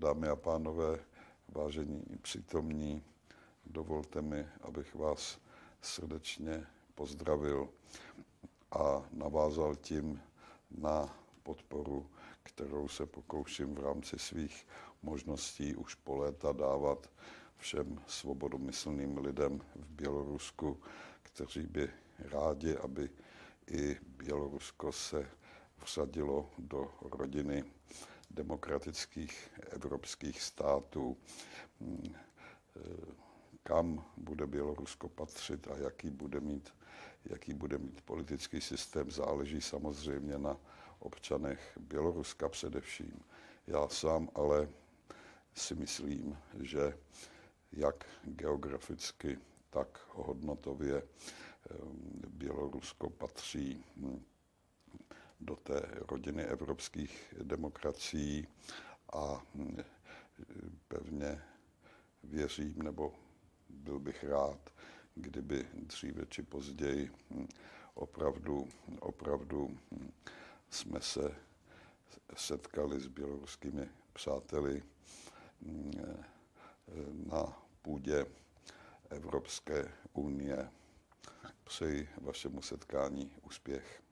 Dámy a pánové, vážení přítomní, dovolte mi, abych vás srdečně pozdravil a navázal tím na podporu, kterou se pokouším v rámci svých možností už po léta dávat všem svobodomyslným lidem v Bělorusku, kteří by rádi, aby i Bělorusko se vsadilo do rodiny demokratických evropských států. Kam bude Bělorusko patřit a jaký bude mít, jaký bude mít politický systém, záleží samozřejmě na občanech Běloruska především. Já sám ale si myslím, že jak geograficky, tak hodnotově Bělorusko patří do té rodiny evropských demokracií a pevně věřím, nebo byl bych rád, kdyby dříve či později opravdu, opravdu jsme se setkali s běloruskými přáteli na půdě Evropské unie. Přeji vašemu setkání úspěch.